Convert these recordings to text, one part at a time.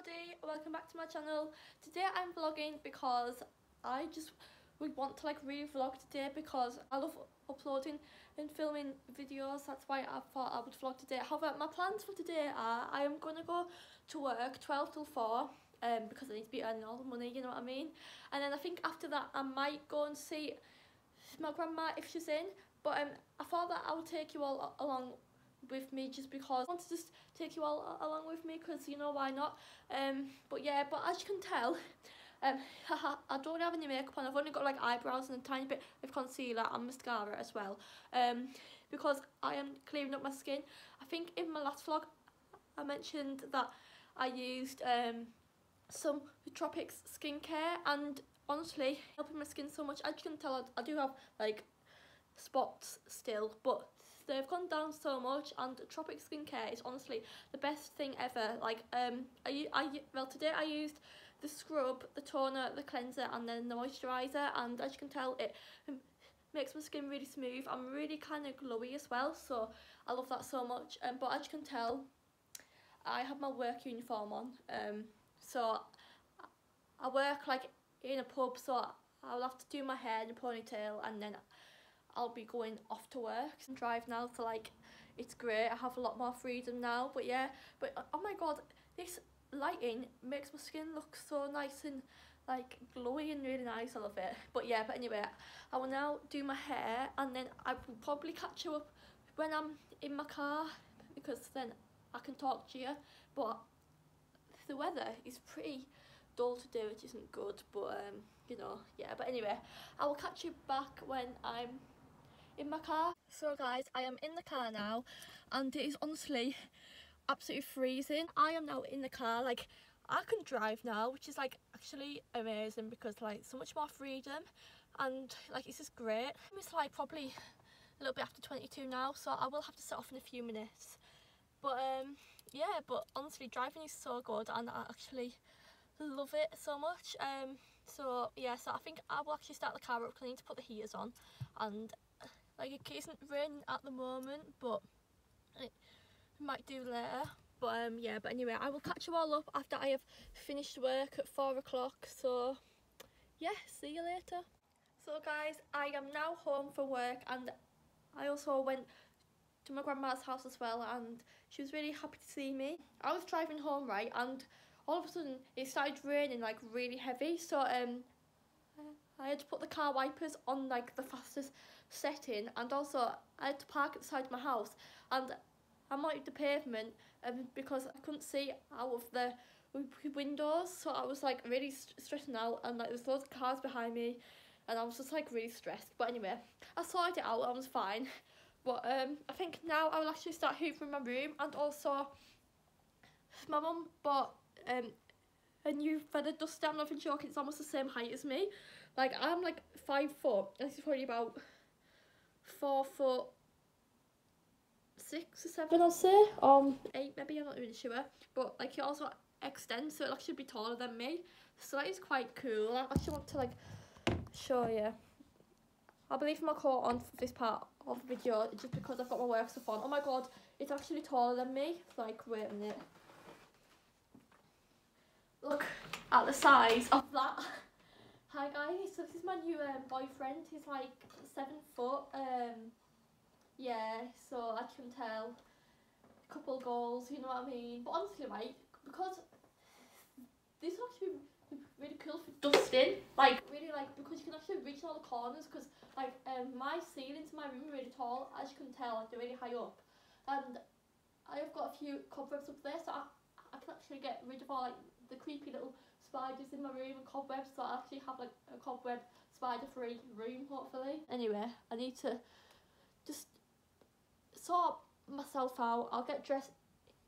everybody, welcome back to my channel. Today I'm vlogging because I just would want to like re-vlog today because I love uploading and filming videos. That's why I thought I would vlog today. However, my plans for today are I am to go to work 12 till 4 um, because I need to be earning all the money, you know what I mean? And then I think after that I might go and see my grandma if she's in. But um, I thought that I would take you all along with me just because I want to just take you all along with me because you know why not. Um but yeah but as you can tell um I don't have any makeup on. I've only got like eyebrows and a tiny bit of concealer and mascara as well um because I am clearing up my skin. I think in my last vlog I mentioned that I used um some Tropics skincare and honestly helping my skin so much. As you can tell I, I do have like spots still but they've gone down so much and Tropic Skincare is honestly the best thing ever. Like, um, I, I, well, today I used the scrub, the toner, the cleanser and then the moisturiser and as you can tell it makes my skin really smooth. I'm really kind of glowy as well so I love that so much. Um, but as you can tell I have my work uniform on um, so I work like in a pub so I'll have to do my hair in a ponytail and then I'll be going off to work. And drive now so like it's great. I have a lot more freedom now but yeah but oh my god this lighting makes my skin look so nice and like glowy and really nice I love it. But yeah but anyway I will now do my hair and then I will probably catch you up when I'm in my car because then I can talk to you. But the weather is pretty dull today which isn't good but um you know yeah but anyway I will catch you back when I'm in my car. So guys, I am in the car now and it is honestly absolutely freezing. I am now in the car, like I can drive now, which is like actually amazing because like so much more freedom and like it's just great. It's like probably a little bit after 22 now, so I will have to set off in a few minutes. But um yeah, but honestly driving is so good and I actually love it so much. Um so yeah, so I think I will actually start the car up because I need to put the heaters on and like it isn't raining at the moment, but it might do later. But um, yeah, but anyway, I will catch you all up after I have finished work at four o'clock. So yeah, see you later. So guys, I am now home from work and I also went to my grandma's house as well and she was really happy to see me. I was driving home right and all of a sudden it started raining like really heavy so um I had to put the car wipers on like the fastest setting and also I had to park at the side of my house. And I marked the pavement um, because I couldn't see out of the windows. So I was like really st stressing out and like there's loads of cars behind me and I was just like really stressed. But anyway I sorted it out and I was fine. But um I think now I will actually start hoovering my room and also my mum bought um a new feather duster I'm not even joking it's almost the same height as me. Like I'm like five foot this is probably about four foot six or seven? I'll say um eight maybe I'm not really sure. But like it also extends so it actually be taller than me. So that is quite cool. I actually want to like show you. I believe my coat on for this part of the video just because I've got my work stuff on. Oh my god it's actually taller than me. Like wait a minute. Look at the size of that Hi guys, so this is my new um, boyfriend. He's like seven foot. Um, yeah, so I can tell a couple goals, you know what I mean. But honestly, right, because this will actually be really cool for dusting. Like really like because you can actually reach all the corners. Because like um, my ceiling to my room are really tall, as you can tell, like they're really high up, and I have got a few cobwebs up there, so I I can actually get rid of all like the creepy little spiders in my room and cobwebs so I actually have like a cobweb spider free room hopefully. Anyway, I need to just sort myself out. I'll get dressed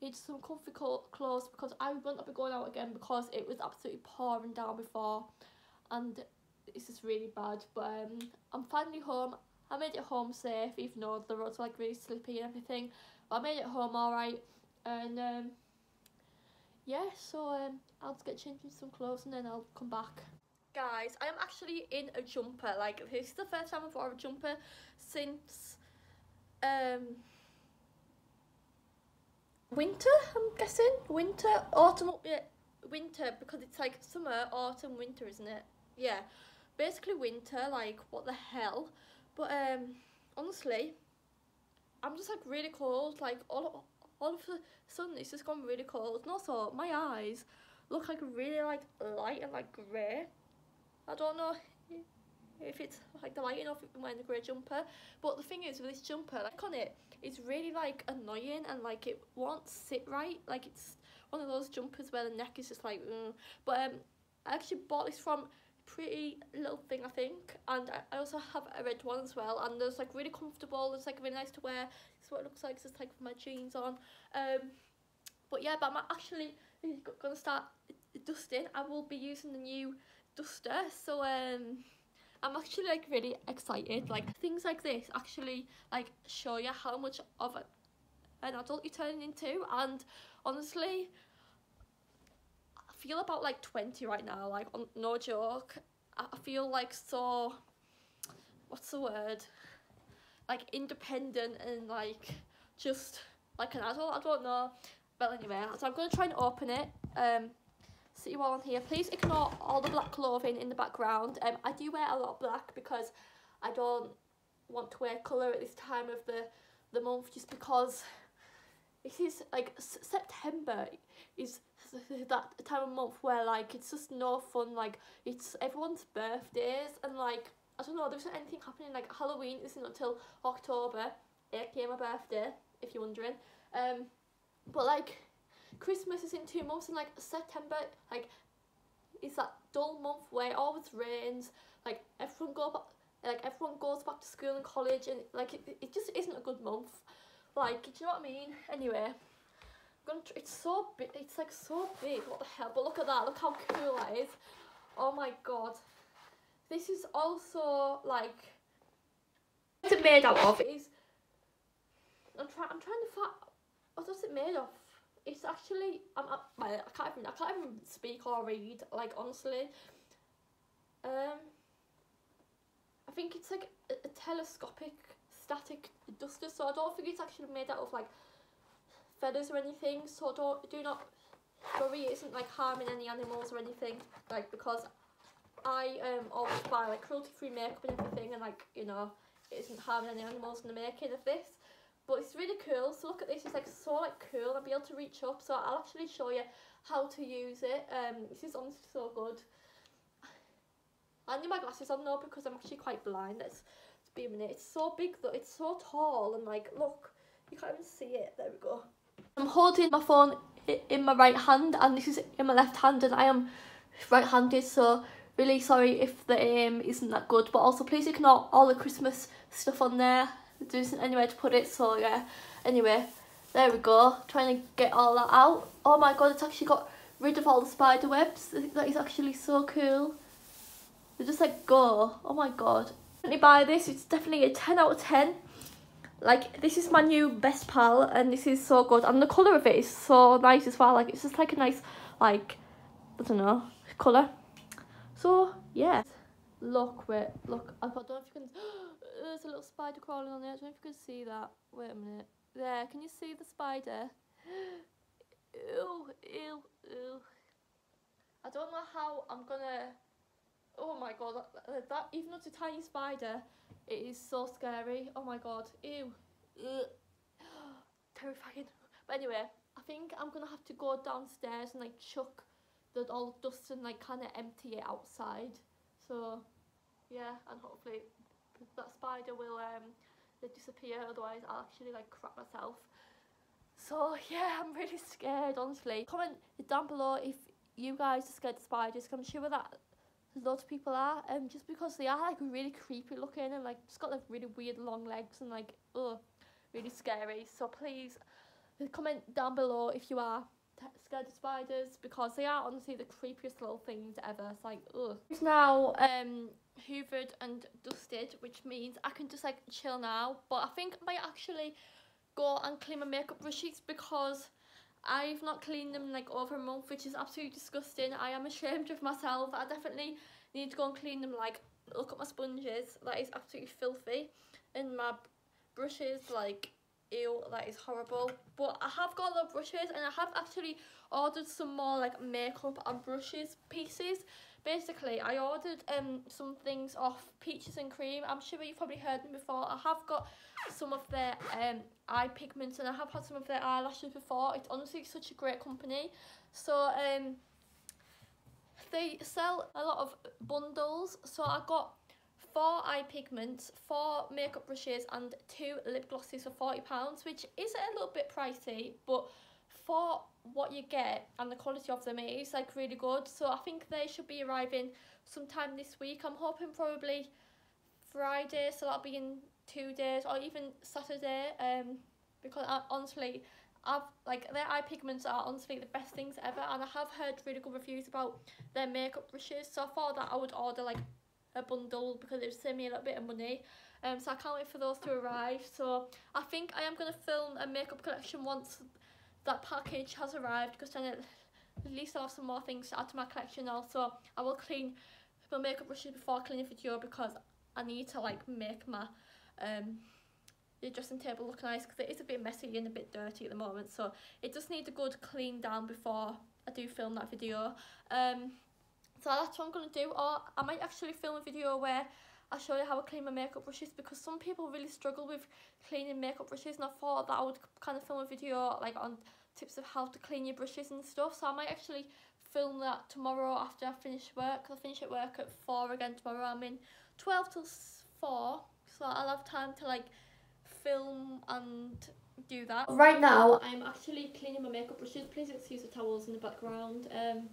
into some comfy clothes because I won't be going out again because it was absolutely pouring down before and it's just really bad but um, I'm finally home. I made it home safe even though the roads were like really slippy and everything but I made it home alright and um, yeah, so um, I'll just get changed into some clothes and then I'll come back. Guys, I am actually in a jumper. Like, this is the first time I've worn a jumper since um, winter, I'm guessing. Winter, autumn, yeah, winter because it's like summer, autumn, winter, isn't it? Yeah, basically winter. Like what the hell? But um, honestly, I'm just like really cold. Like all all of a sudden it's just gone really cold. And also my eyes look like really like light and like grey. I don't know if it's like the lighting off I'm wearing a grey jumper. But the thing is with this jumper, like on it, it's really like annoying and like it won't sit right. Like it's one of those jumpers where the neck is just like, mm. but um, I actually bought this from pretty little thing I think. And I also have a red one as well and it's like really comfortable. It's like really nice to wear. This is what it looks like it's just like with my jeans on. Um but yeah but I'm actually gonna start dusting. I will be using the new duster. So um I'm actually like really excited. Like things like this actually like show you how much of a, an adult you're turning into. And honestly feel about like 20 right now like no joke. I feel like so what's the word? Like independent and like just like an adult I don't know. But anyway so I'm going to try and open it. Um see you all on here. Please ignore all the black clothing in the background. Um I do wear a lot of black because I don't want to wear colour at this time of the the month just because this is like September is that time of month where like it's just no fun like it's everyone's birthdays and like I don't know there isn't anything happening like Halloween isn't until October. Aka my birthday if you're wondering. Um but like Christmas is in two months and like September like it's that dull month where it always rains like everyone go back like everyone goes back to school and college and like it, it just isn't a good month. Like, do you know what I mean? Anyway, gonna it's so big. It's like so big. What the hell? But look at that. Look how cool that is. Oh my god. This is also like. What's it made out of? Is I'm trying. I'm trying to find. What is it made of? It's actually. I'm. I, I can't even. I can't even speak or read. Like honestly. Um. I think it's like a, a telescopic static duster so I don't think it's actually made out of like feathers or anything so don't do not worry it isn't like harming any animals or anything like because I um always buy like cruelty free makeup and everything and like you know it isn't harming any animals in the making of this but it's really cool so look at this it's like so like cool I'll be able to reach up so I'll actually show you how to use it um this is honestly so good I need my glasses on though because I'm actually quite blind let's be a minute. It's so big though. It's so tall and like, look, you can't even see it. There we go. I'm holding my phone in my right hand and this is in my left hand and I am right-handed so really sorry if the aim isn't that good. But also please ignore all the Christmas stuff on there. There isn't anywhere to put it so yeah. Anyway there we go. Trying to get all that out. Oh my god it's actually got rid of all the spider webs. That is actually so cool. They just like go. Oh my god. Buy this. It's definitely a 10 out of 10. Like, this is my new best pal, and this is so good. And the colour of it is so nice as well. Like, it's just like a nice, like, I don't know, colour. So, yeah. Look, wait, look. I don't know if you can... There's a little spider crawling on there. I don't know if you can see that. Wait a minute. There, can you see the spider? Ew, ew, ew. I don't know how I'm gonna oh my god, that, that even though it's a tiny spider, it is so scary. Oh my god, ew, terrifying. But anyway, I think I'm gonna have to go downstairs and like chuck the all the dust and like kind of empty it outside. So yeah, and hopefully that spider will um disappear. Otherwise, I'll actually like crap myself. So yeah, I'm really scared, honestly. Comment down below if you guys are scared of spiders. I'm sure that lots of people are um just because they are like really creepy looking and like just got like really weird long legs and like oh really scary. So please comment down below if you are scared of spiders because they are honestly the creepiest little things ever. It's like ugh. it's now um hoovered and dusted which means I can just like chill now. But I think I might actually go and clean my makeup brushes because I've not cleaned them like over a month, which is absolutely disgusting. I am ashamed of myself. I definitely need to go and clean them. Like, look at my sponges. That is absolutely filthy. And my brushes, like, ew, that is horrible. But I have got the brushes and I have actually ordered some more like makeup and brushes pieces. Basically, I ordered um some things off Peaches and Cream. I'm sure you've probably heard them before. I have got some of their um eye pigments and I have had some of their eyelashes before. It's honestly such a great company. So um they sell a lot of bundles. So I got four eye pigments, four makeup brushes and two lip glosses for £40, which is a little bit pricey, but for what you get and the quality of them, is like really good. So I think they should be arriving sometime this week. I'm hoping probably Friday, so that'll be in two days, or even Saturday, um, because I, honestly, I've like their eye pigments are honestly the best things ever and I have heard really good reviews about their makeup brushes so I thought that I would order like a bundle because it would save me a little bit of money. Um, so I can't wait for those to arrive. So I think I am going to film a makeup collection once that package has arrived because then at least I'll have some more things to add to my collection also. I will clean my makeup brushes before cleaning video because I need to like make my um, the dressing table look nice because it is a bit messy and a bit dirty at the moment so it does need a good clean down before I do film that video. Um, so that's what I'm going to do or I might actually film a video where I show you how I clean my makeup brushes because some people really struggle with cleaning makeup brushes and I thought that I would kind of film a video like on tips of how to clean your brushes and stuff. So I might actually film that tomorrow after I finish work. I finish at work at 4 again tomorrow. I'm in 12 till 4 so I'll have time to like film and do that. Right now I'm actually cleaning my makeup brushes. Please excuse the towels in the background. Um,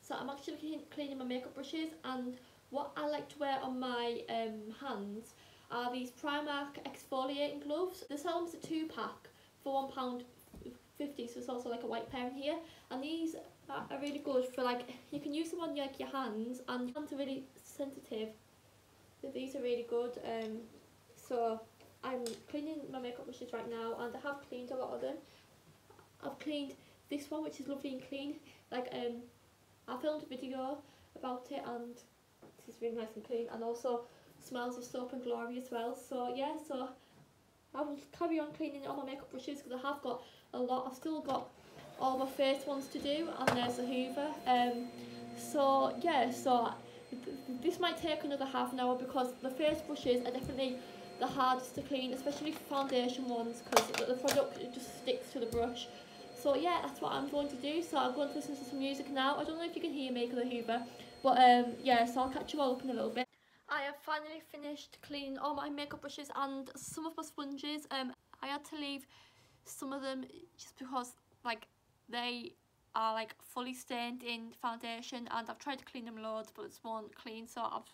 so I'm actually cleaning my makeup brushes and what I like to wear on my um, hands are these Primark exfoliating gloves. They sell them as a two pack for £1.50 so it's also like a white pair in here. And these are really good for like you can use them on like your hands and your hands are really sensitive. These are really good um so I'm cleaning my makeup brushes right now and I have cleaned a lot of them. I've cleaned this one which is lovely and clean. Like um I filmed a video about it and is really nice and clean and also smells of soap and glory as well so yeah so I will carry on cleaning all my makeup brushes because I have got a lot I've still got all my face ones to do and there's a hoover um so yeah so this might take another half an hour because the face brushes are definitely the hardest to clean especially foundation ones because the product it just sticks to the brush so yeah, that's what I'm going to do. So I'm going to listen to some music now. I don't know if you can hear me because the Hoover. But um, yeah, so I'll catch you all up in a little bit. I have finally finished cleaning all my makeup brushes and some of my sponges. Um, I had to leave some of them just because like they are like fully stained in foundation and I've tried to clean them loads but it's won't clean so I've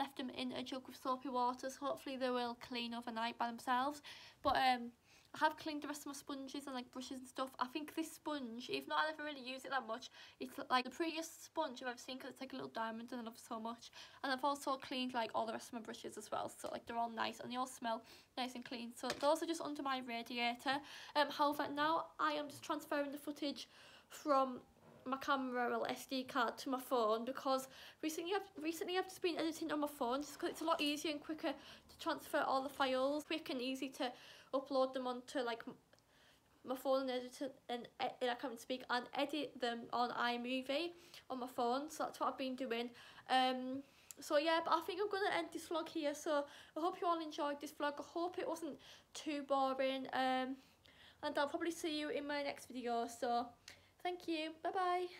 left them in a jug with soapy water so hopefully they will clean overnight by themselves but um have cleaned the rest of my sponges and like brushes and stuff. I think this sponge, even though I never really use it that much, it's like the prettiest sponge I've ever seen because it's like a little diamond and I love it so much. And I've also cleaned like all the rest of my brushes as well. So like they're all nice and they all smell nice and clean. So those are just under my radiator. Um, however, now I am just transferring the footage from my camera or SD card to my phone because recently I've recently I've just been editing on my phone just because it's a lot easier and quicker to transfer all the files quick and easy to upload them onto like my phone and edit it and I can't speak and edit them on iMovie on my phone so that's what I've been doing. Um so yeah but I think I'm gonna end this vlog here so I hope you all enjoyed this vlog. I hope it wasn't too boring um and I'll probably see you in my next video so thank you. Bye bye